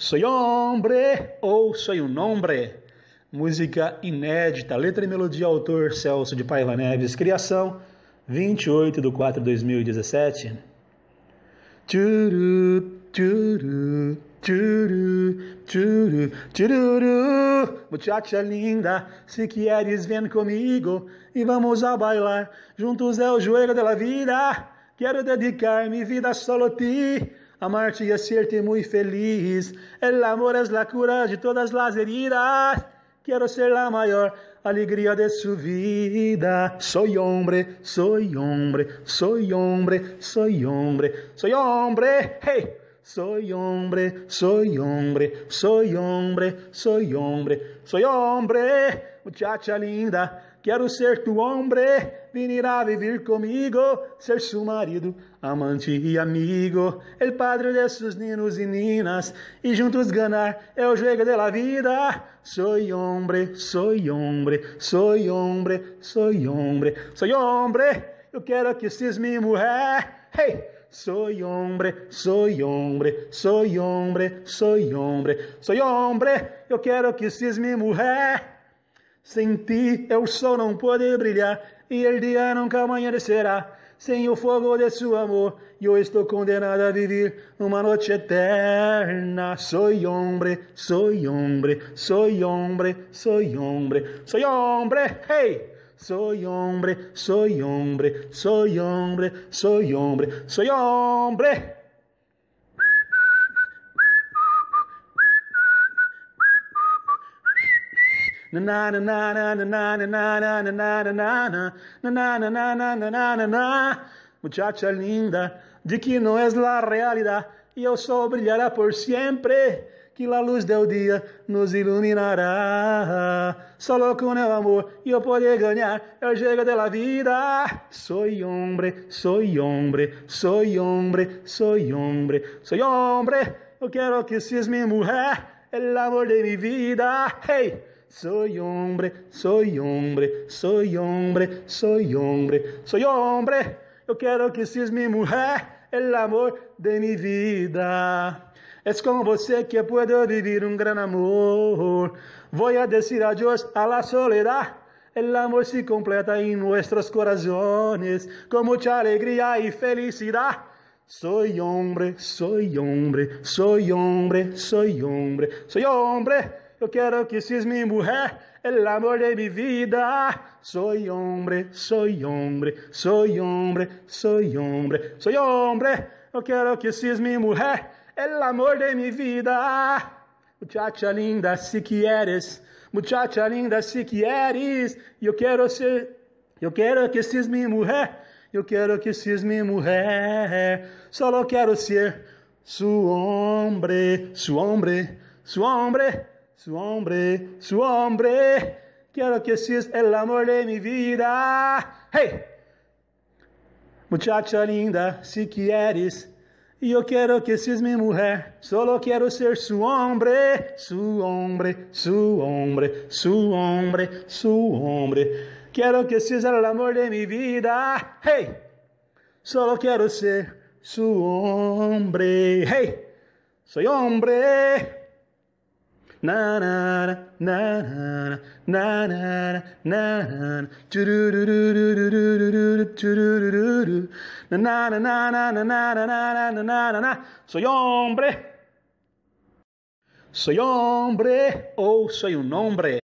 Soy hombre ou soy um nombre? Música inédita, letra e melodia, autor Celso de Paiva Neves, criação 28 de 4 de 2017. Tchuru, tchuru, tchuru, tchuru, tchururu. Muchacha linda, se quieres vem comigo e vamos a bailar. Juntos é o joelho da vida. Quero dedicar minha vida solo a ti. Amarte y hacerte muy feliz. El amor es la cura de todas las heridas. Quiero ser la mayor alegría de su vida. Soy hombre, soy hombre, soy hombre, soy hombre, soy hombre. Hey, soy hombre, soy hombre, soy hombre, soy hombre, soy hombre. Muchacha linda, quero ser tu hombre. Venir a vivir comigo, ser su marido, amante e amigo, el padre de sus niños e ninas, e juntos ganar el juego de la vida. Soy hombre, soy hombre, soy hombre, soy hombre, soy hombre. Eu quero que seas minha mulher. Hey! Soy hombre, soy hombre, soy hombre, soy hombre, soy hombre. Eu quero que seas minha mulher. Sem ti o sol não pode brilhar e o dia nunca amanhecerá. Sem o fogo de seu amor, eu estou condenado a viver uma noite eterna. Soy hombre, soy hombre, soy hombre, soy hombre, soy hombre, hey! Soy hombre, soy hombre, soy hombre, soy hombre, soy na Muchacha linda, de que não és la realidade e eu só brilhará por sempre, que a luz del dia nos iluminará. Solo com el amor eu poder ganhar el juego de la vida. Soy hombre, soy hombre, soy hombre, soy hombre, soy hombre. Eu quero que seas minha mulher, el amor de mi vida. Hey! Soy hombre, soy hombre, soy hombre, soy hombre, soy hombre. Eu quero que seas minha mulher, el amor de mi vida. Es com você que puedo vivir um gran amor. Voy a decir adiós a la soledad. El amor se completa en nuestros corazones con mucha alegría y felicidad. Soy hombre, soy hombre, soy hombre, soy hombre, soy hombre. Eu quero que seas minha mulher, el amor de mi vida. Soy hombre, soy hombre, soy hombre, soy hombre, soy hombre. Eu quero que seas minha mulher, el amor de mi vida. Muchacha linda, se quieres, muchacha linda, se quieres. Eu quero ser, eu quero que seas minha mulher. Eu quero que seas minha mulher. Solo quero ser su hombre, su hombre, su hombre. Su hombre, su hombre. Quiero que seas el amor de mi vida. Hey, muchacha linda, si quieres. Yo quiero que seas mi mujer, solo quiero ser su hombre, su hombre, su hombre, su hombre, su hombre. Quiero que seas el amor de mi vida. Hey, solo quiero ser su hombre. Hey, soy hombre. Soy hombre. Soy hombre. Ou soy un hombre